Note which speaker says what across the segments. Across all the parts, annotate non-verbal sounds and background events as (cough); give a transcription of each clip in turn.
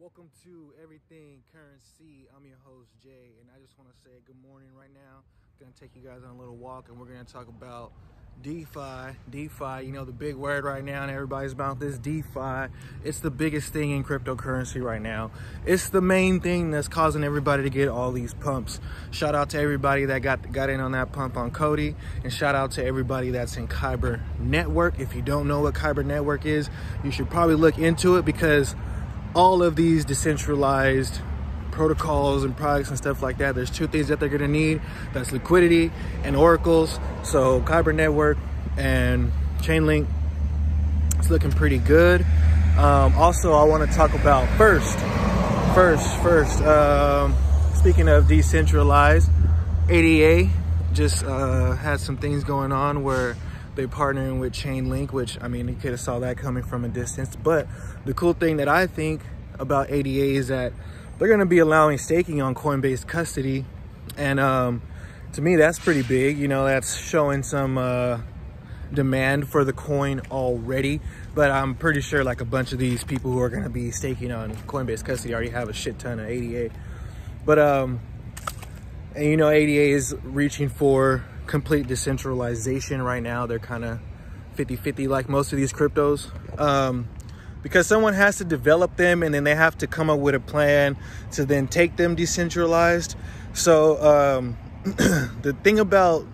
Speaker 1: Welcome to Everything Currency. I'm your host Jay, and I just want to say good morning right now. I'm gonna take you guys on a little walk, and we're gonna talk about DeFi. DeFi, you know the big word right now, and everybody's about this DeFi. It's the biggest thing in cryptocurrency right now. It's the main thing that's causing everybody to get all these pumps. Shout out to everybody that got got in on that pump on COTI, and shout out to everybody that's in Kyber Network. If you don't know what Kyber Network is, you should probably look into it because all of these decentralized protocols and products and stuff like that, there's two things that they're gonna need. That's liquidity and oracles. So Kyber Network and Chainlink, it's looking pretty good. Um, also, I wanna talk about first, first, first, um, speaking of decentralized, ADA just uh, had some things going on where they're partnering with Chainlink, which I mean, you could have saw that coming from a distance. But the cool thing that I think about ADA is that they're going to be allowing staking on Coinbase custody. And um, to me, that's pretty big. You know, that's showing some uh, demand for the coin already. But I'm pretty sure like a bunch of these people who are going to be staking on Coinbase custody already have a shit ton of ADA. But, um, and you know, ADA is reaching for complete decentralization right now. They're kind of 50-50 like most of these cryptos. Um, because someone has to develop them and then they have to come up with a plan to then take them decentralized. So um, (clears throat) the thing about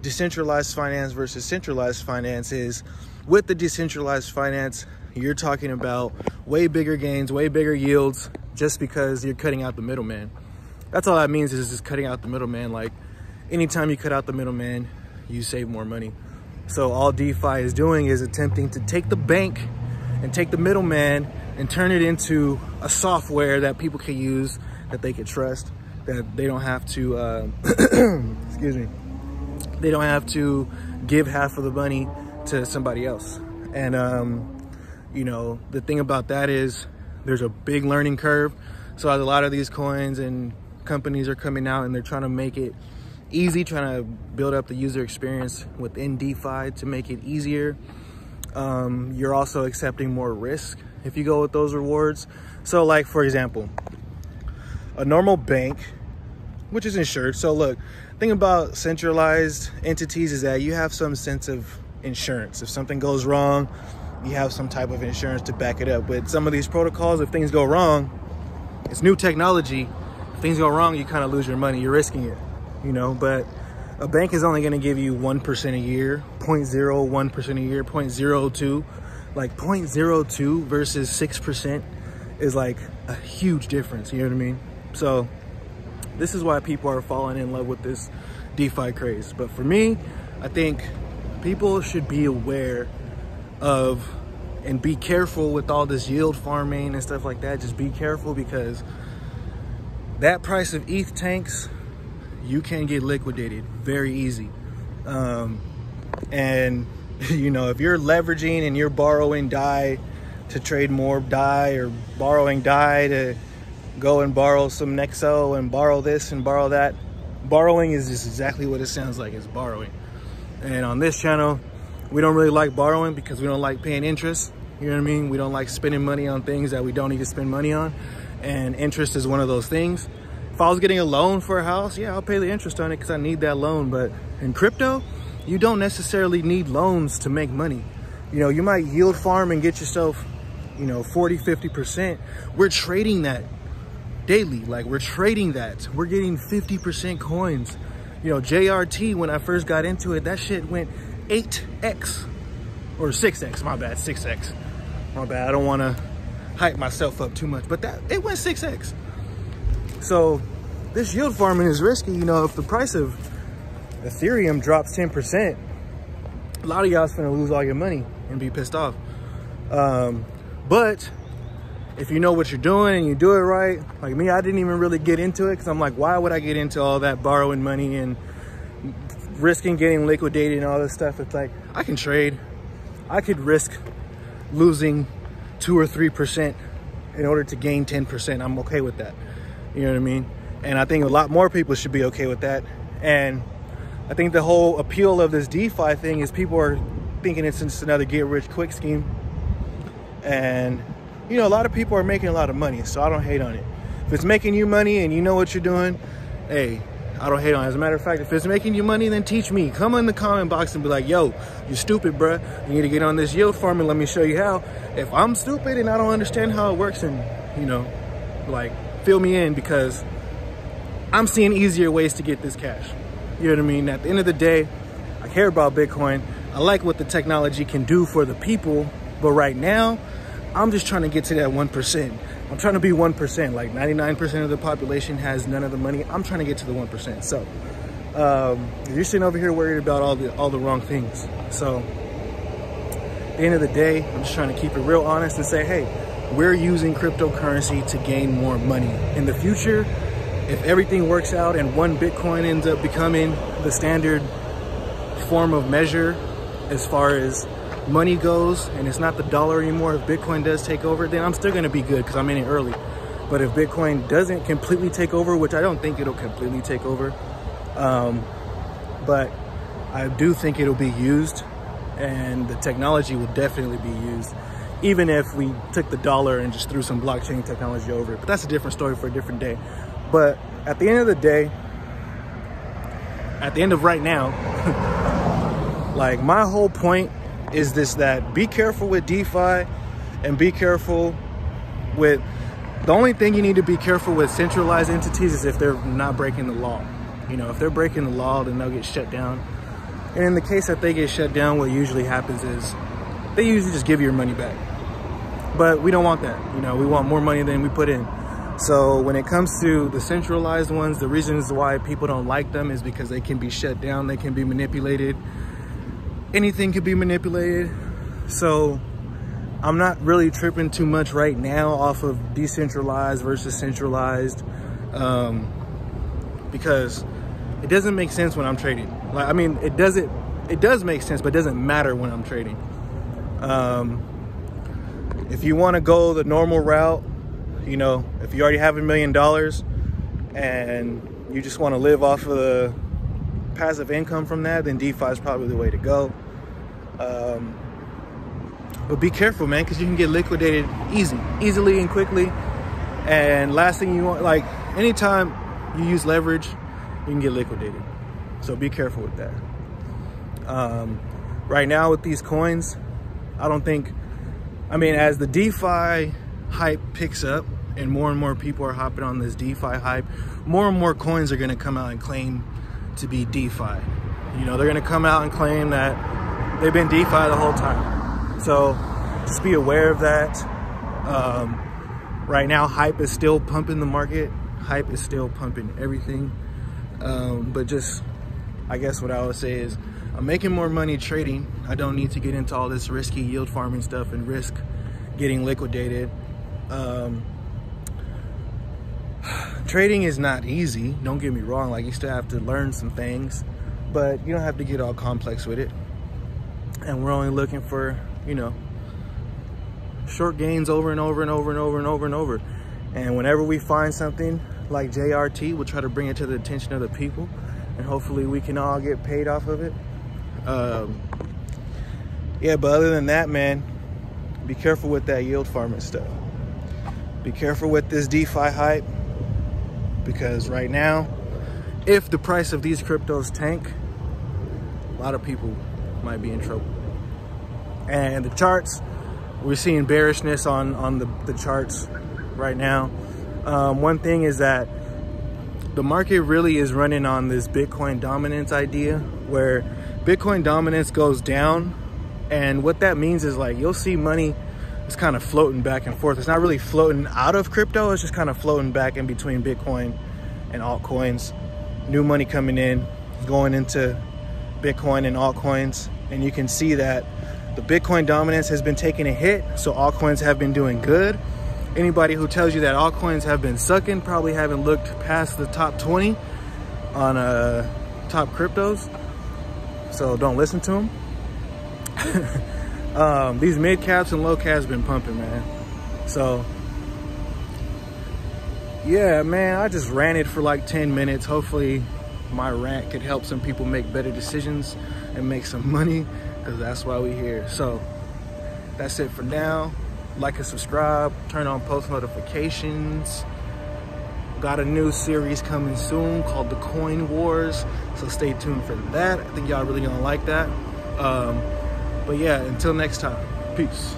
Speaker 1: decentralized finance versus centralized finance is with the decentralized finance, you're talking about way bigger gains, way bigger yields just because you're cutting out the middleman. That's all that means is just cutting out the middleman. Like anytime you cut out the middleman, you save more money. So all DeFi is doing is attempting to take the bank and take the middleman and turn it into a software that people can use, that they can trust, that they don't have to, uh, (clears throat) excuse me, they don't have to give half of the money to somebody else. And, um, you know, the thing about that is there's a big learning curve. So as a lot of these coins and companies are coming out and they're trying to make it easy, trying to build up the user experience within DeFi to make it easier. Um, you're also accepting more risk if you go with those rewards. So like, for example, a normal bank, which is insured. So look, thing about centralized entities is that you have some sense of insurance. If something goes wrong, you have some type of insurance to back it up. With some of these protocols, if things go wrong, it's new technology. If things go wrong, you kind of lose your money. You're risking it, you know, but a bank is only going to give you 1% a year, 0.01% a year, 0.02. Like 0.02 versus 6% is like a huge difference, you know what I mean? So this is why people are falling in love with this DeFi craze. But for me, I think people should be aware of and be careful with all this yield farming and stuff like that. Just be careful because that price of ETH tanks you can get liquidated very easy. Um, and (laughs) you know, if you're leveraging and you're borrowing DAI to trade more DAI or borrowing DAI to go and borrow some Nexo and borrow this and borrow that, borrowing is just exactly what it sounds like, it's borrowing. And on this channel, we don't really like borrowing because we don't like paying interest. You know what I mean? We don't like spending money on things that we don't need to spend money on. And interest is one of those things. If I was getting a loan for a house, yeah, I'll pay the interest on it because I need that loan. But in crypto, you don't necessarily need loans to make money. You know, you might yield farm and get yourself, you know, 40, 50%. We're trading that daily. Like we're trading that. We're getting 50% coins. You know, JRT, when I first got into it, that shit went 8X or 6X, my bad, 6X. My bad, I don't want to hype myself up too much, but that it went 6X. So this yield farming is risky. You know, if the price of Ethereum drops 10%, a lot of y'all's gonna lose all your money and be pissed off. Um, but if you know what you're doing and you do it right, like me, I didn't even really get into it because I'm like, why would I get into all that borrowing money and risking getting liquidated and all this stuff? It's like, I can trade. I could risk losing two or 3% in order to gain 10%. I'm okay with that. You know what I mean? And I think a lot more people should be okay with that. And I think the whole appeal of this DeFi thing is people are thinking it's just another get rich quick scheme. And you know, a lot of people are making a lot of money, so I don't hate on it. If it's making you money and you know what you're doing, hey, I don't hate on it. As a matter of fact, if it's making you money, then teach me. Come in the comment box and be like, yo, you stupid, bruh. You need to get on this yield farm and let me show you how. If I'm stupid and I don't understand how it works and, you know, like, fill me in because I'm seeing easier ways to get this cash. You know what I mean? At the end of the day, I care about Bitcoin. I like what the technology can do for the people, but right now, I'm just trying to get to that 1%. I'm trying to be 1%. Like 99% of the population has none of the money. I'm trying to get to the 1%. So um, you're sitting over here worried about all the all the wrong things. So at the end of the day, I'm just trying to keep it real honest and say, hey, we're using cryptocurrency to gain more money. In the future, if everything works out and one Bitcoin ends up becoming the standard form of measure as far as money goes and it's not the dollar anymore, if Bitcoin does take over, then I'm still gonna be good because I'm in it early. But if Bitcoin doesn't completely take over, which I don't think it'll completely take over, um, but I do think it'll be used and the technology will definitely be used, even if we took the dollar and just threw some blockchain technology over it. But that's a different story for a different day. But at the end of the day, at the end of right now, (laughs) like my whole point is this that be careful with DeFi and be careful with the only thing you need to be careful with centralized entities is if they're not breaking the law. You know, if they're breaking the law, then they'll get shut down. And in the case that they get shut down, what usually happens is they usually just give your money back. But we don't want that. You know, we want more money than we put in. So when it comes to the centralized ones, the reasons why people don't like them is because they can be shut down, they can be manipulated anything could be manipulated. So I'm not really tripping too much right now off of decentralized versus centralized um, because it doesn't make sense when I'm trading. Like, I mean, it doesn't, it does make sense, but it doesn't matter when I'm trading. Um, if you want to go the normal route, you know, if you already have a million dollars and you just want to live off of the passive income from that, then DeFi is probably the way to go. Um, but be careful, man, because you can get liquidated easy, easily and quickly. And last thing you want, like anytime you use leverage, you can get liquidated. So be careful with that. Um, right now with these coins, I don't think, I mean, as the DeFi hype picks up and more and more people are hopping on this DeFi hype, more and more coins are gonna come out and claim to be DeFi. You know, they're gonna come out and claim that they've been DeFi the whole time. So just be aware of that. Um, right now, hype is still pumping the market. Hype is still pumping everything. Um, but just, I guess what I would say is, I'm making more money trading. I don't need to get into all this risky yield farming stuff and risk getting liquidated. Um, (sighs) trading is not easy. Don't get me wrong. Like you still have to learn some things, but you don't have to get all complex with it and we're only looking for, you know, short gains over and over and over and over and over and over. And whenever we find something like JRT, we'll try to bring it to the attention of the people and hopefully we can all get paid off of it. Um, yeah, but other than that, man, be careful with that yield farming stuff. Be careful with this DeFi hype because right now, if the price of these cryptos tank, a lot of people might be in trouble. And the charts, we're seeing bearishness on, on the, the charts right now. Um, one thing is that the market really is running on this Bitcoin dominance idea where Bitcoin dominance goes down. And what that means is like, you'll see money is kind of floating back and forth. It's not really floating out of crypto. It's just kind of floating back in between Bitcoin and altcoins. New money coming in, going into Bitcoin and altcoins. And you can see that the Bitcoin dominance has been taking a hit, so altcoins have been doing good. Anybody who tells you that altcoins have been sucking probably haven't looked past the top 20 on uh, top cryptos. So don't listen to them. (laughs) um, these mid caps and low caps been pumping, man. So yeah, man, I just ranted for like 10 minutes. Hopefully my rant could help some people make better decisions and make some money because that's why we here. So that's it for now. like and subscribe, turn on post notifications. Got a new series coming soon called The Coin Wars, so stay tuned for that. I think y'all really gonna like that. Um, but yeah, until next time, peace.